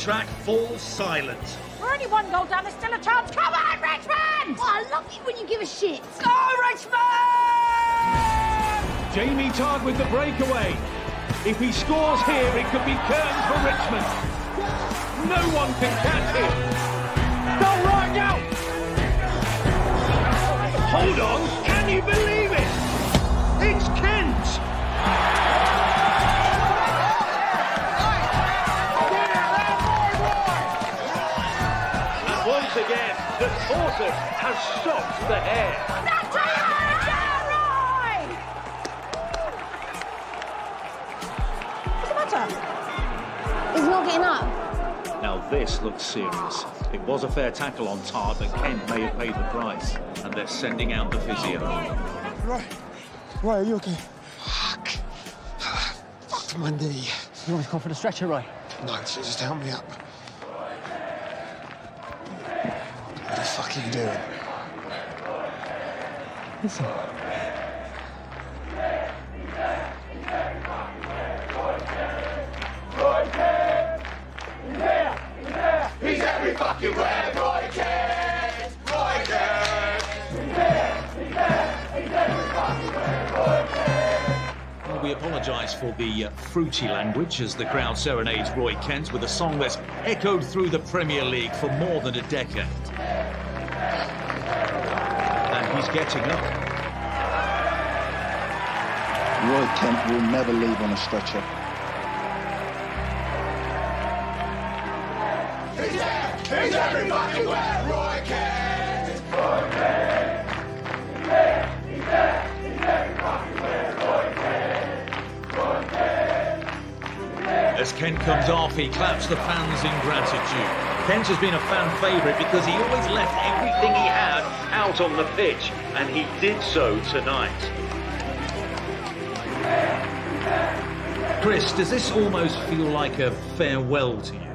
track falls silent. We're only one goal down, there's still a chance. Come on, Richmond! Oh, I love you when you give a shit. Go, Richmond! Jamie Tartt with the breakaway. If he scores here, it could be curtains for Richmond. No one can catch him. Once again, the tortoise has stopped the hare. That's What's the matter? He's not getting up. Now this looks serious. It was a fair tackle on Tartt, but Kent may have paid the price. And they're sending out the physio. Right. Right, are you okay? Fuck. Fucked my knee. You want to call for the stretcher, Roy? No, just just help me up. What the fuck are you doing? Listen. Well, we apologise for the uh, fruity language as the crowd serenades Roy Kent with a song that's echoed through the Premier League for more than a decade. And he's getting up. Roy Kent will never leave on a stretcher. As Kent comes off, he claps the fans in gratitude. Kent has been a fan favourite because he always left everything he had out on the pitch, and he did so tonight. Chris, does this almost feel like a farewell to you?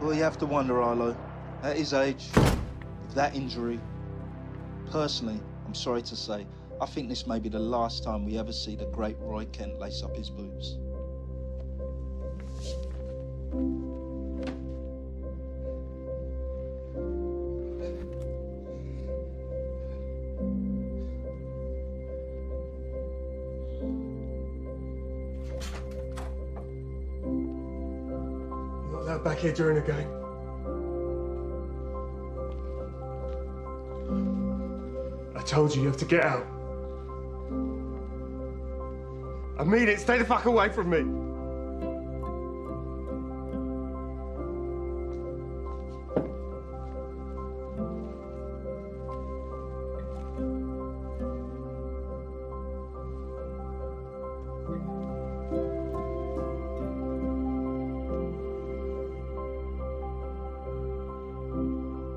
Well, you have to wonder, Arlo. At his age, with that injury, personally, I'm sorry to say, I think this may be the last time we ever see the great Roy Kent lace up his boots. Allowed back here during the game. I told you you have to get out. I mean it. Stay the fuck away from me.